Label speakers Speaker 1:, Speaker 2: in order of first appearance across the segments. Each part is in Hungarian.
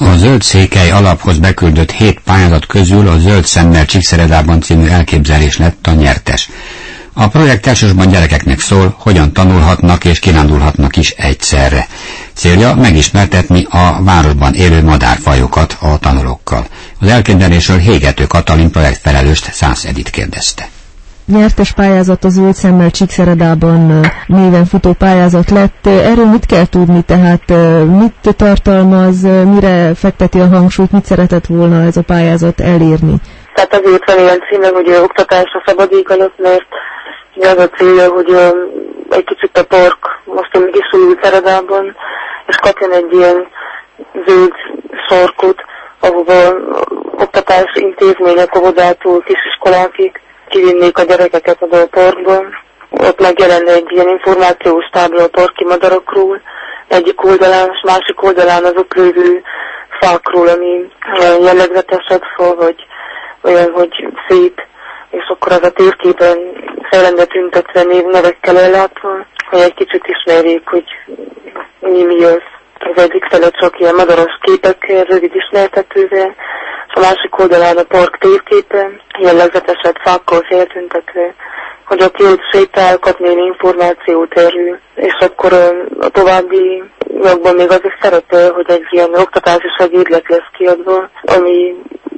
Speaker 1: A Zöld Székely alaphoz beküldött hét pályázat közül a Zöld Szemmel Csíkszeredában című elképzelés lett a nyertes. A projekt elsősorban gyerekeknek szól, hogyan tanulhatnak és kirándulhatnak is egyszerre. Célja megismertetni a városban élő madárfajokat a tanulókkal. Az elképzelésről Hégető Katalin projektfelelőst Szász Edit kérdezte
Speaker 2: nyertes pályázat az Zöld Szemmel Csíkszeredában néven futó pályázat lett. Erről mit kell tudni, tehát mit tartalmaz, mire fekteti a hangsúlyt, mit szeretett volna ez a pályázat elérni?
Speaker 3: Tehát azért van ilyen címe, hogy oktatásra szabadítanak, mert az a célja, hogy egy kicsit a park most még is új Szeredában, és kapjon egy ilyen zöld sarkot, ahova oktatási intézmények, óvodától, kisiskolákig kivinnék a gyerekeket a parkba. Ott megjelenne egy ilyen információs tábla a parki madarakról, egyik oldalán, és másik oldalán azok lévő fákról, ami jellegzetesebb fa, vagy olyan, hogy szép, és akkor az a térképen fel tüntetve név nevekkel ellátva, hogy egy kicsit ismerjék, hogy mi mi az. Az egyik fele csak ilyen madaras képekkel, rövid ismertetővel, a másik oldalán a park térképe, jellegzetesebb fákkal feltüntetve, hogy aki ott sétál, kap némi információt erről, és akkor a további jogban még az is szerepel, hogy egy ilyen oktatási segédlet lesz kiadva, ami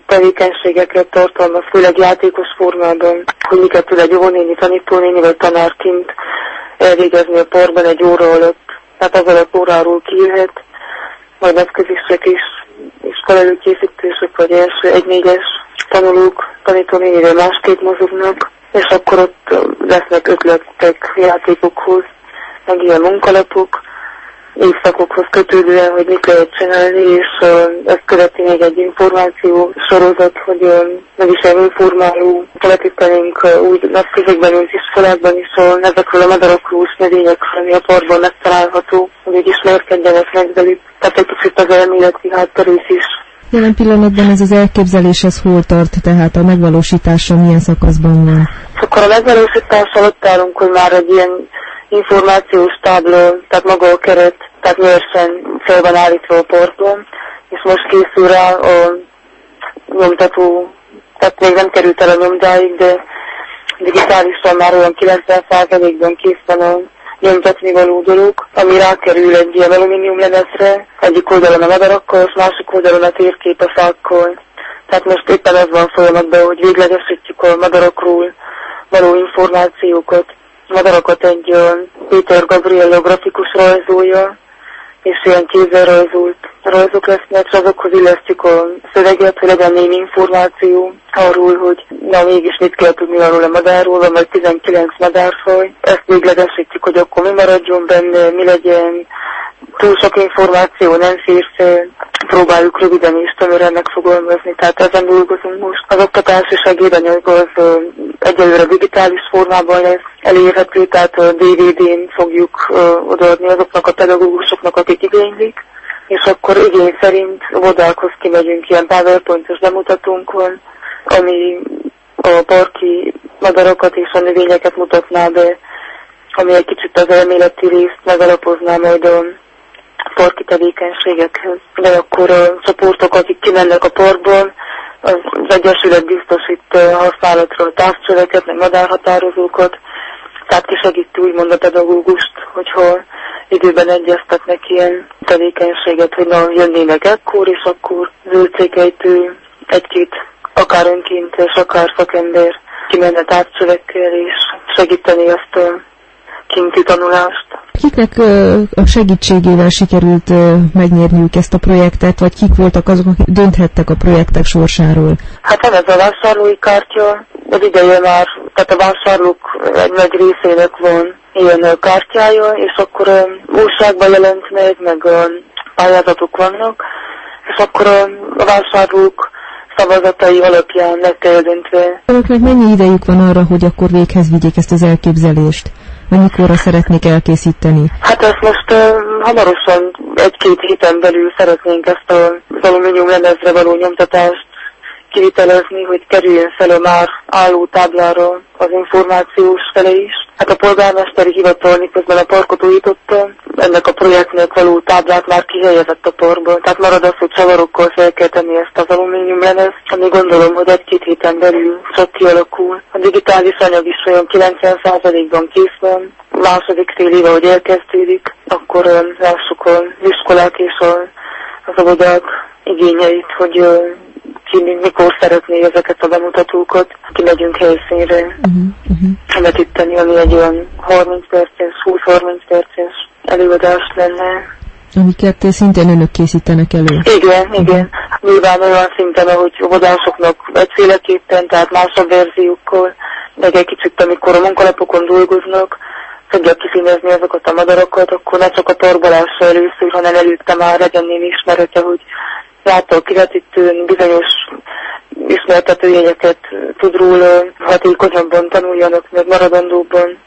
Speaker 3: tevékenységeket tartalmaz, főleg játékos formában, hogy miket tud egy óvónéni, tanítónéni vagy tanárként elvégezni a porban egy óra alatt. Tehát az alatt óráról kijöhet, vagy napközisek is, iskolaelőkészítések, vagy első egy-négyes tanulók, tanítónénivel másképp mozognak, és akkor ott lesznek ötletek játékokhoz, meg ilyen munkalapok, évszakokhoz kötődően, hogy mit lehet csinálni, és ezt követi még egy információ sorozat, hogy meg is egy informáló telepítenénk úgy napközökben, mint iskolákban is, ahol ezekről a madarakról növényekről, ami a parkban megtalálható, hogy ismerkedjenek meg velük. Tehát egy kicsit az elméleti hátterűsz is
Speaker 2: Jelen pillanatban ez az elképzelés, ez hol tart, tehát a megvalósítása milyen szakaszban van?
Speaker 3: Akkor a megvalósítás alatt állunk, hogy már egy ilyen információs tábló, tehát maga a keret, tehát nyersen fel van állítva a porton, és most készül rá a nyomtató, tehát még nem került el a nyomdáig, de digitálisan már olyan 90%-ban kész van a nyomtatni való dolog, ami rákerül egy ilyen alumínium lemezre, egyik oldalon a madarakkal, és másik oldalon a térkép a fákkal. Tehát most éppen ez van folyamatban, hogy véglegesítjük a madarakról való információkat. Madarakat egy Péter Gabriel grafikus rajzolja, és ilyen kézzel rajzolt rajzok lesznek, és azokhoz illesztjük a szöveget, hogy legyen némi információ arról, hogy na mégis mit kell tudni arról a madárról, van vagy 19 madárfaj. Ezt véglegesítjük, hogy akkor mi maradjon benne, mi legyen, túl sok információ nem fér próbáljuk röviden és tömören megfogalmazni, tehát ezen dolgozunk most. Az oktatási segédanyag az egyelőre digitális formában lesz elérhető, tehát DVD-n fogjuk odaadni azoknak a pedagógusoknak, akik igénylik, és akkor igény szerint odákhoz kimegyünk ilyen PowerPoint-os bemutatónkon, ami a parki madarakat és a növényeket mutatná be, ami egy kicsit az elméleti részt megalapozná majd a parki tevékenységekhez. De akkor a csoportok, akik kimennek a parkból, az, az Egyesület biztosít használatról távcsöveket, meg madárhatározókat, tehát kisegíti úgymond a pedagógust, hogyha időben egyeztetnek ilyen tevékenységet, hogy na jönnének ekkor, és akkor zöldségejtő egy-két akár önkéntes, akár szakember kimenne távcsövekkel, és segíteni azt a kinti tanulást.
Speaker 2: Kiknek a segítségével sikerült megnyerniük ezt a projektet, vagy kik voltak azok, akik dönthettek a projektek sorsáról?
Speaker 3: Hát ez a vásárlói kártya, az ideje már, tehát a vásárlók egy nagy részének van ilyen kártyája, és akkor újságban jelent meg, meg pályázatok vannak, és akkor a vásárlók szavazatai alapján lett eldöntve.
Speaker 2: Önöknek mennyi idejük van arra, hogy akkor véghez vigyék ezt az elképzelést? Mennyikorra szeretnék elkészíteni?
Speaker 3: Hát ezt most uh, hamarosan egy-két héten belül szeretnénk ezt az alumínium lemezre való nyomtatást kivitelezni, hogy kerüljön fel a már álló táblára az információs fele is. Hát a polgármesteri hivatal miközben a parkot újította, ennek a projektnek való táblát már kihelyezett a parkból. Tehát marad az, hogy csavarokkal fel kell tenni ezt az alumíniumlemez, ami gondolom, hogy egy-két héten belül csak kialakul. A digitális anyag is olyan 90%-ban kész van, második fél éve, hogy elkezdődik, akkor lássuk a iskolák és az óvodák igényeit, hogy ki mikor szeretné ezeket a bemutatókat, kimegyünk helyszínre uh-huh, uh-huh. vetíteni, ami egy olyan 30 perces, 20-30 perces előadás lenne.
Speaker 2: Amiket szintén önök készítenek elő.
Speaker 3: Igen, igen. Nyilván olyan szinten, ahogy óvodásoknak egyféleképpen, tehát másabb verziókkal, meg egy kicsit, amikor a munkalapokon dolgoznak, tudja kiszínezni azokat a madarakat, akkor ne csak a torbalással először, hanem előtte már legyen némi ismerete, hogy lától kivetítőn bizonyos ismertetőjegyeket tud róla hatékonyabban tanuljanak, meg maradandóban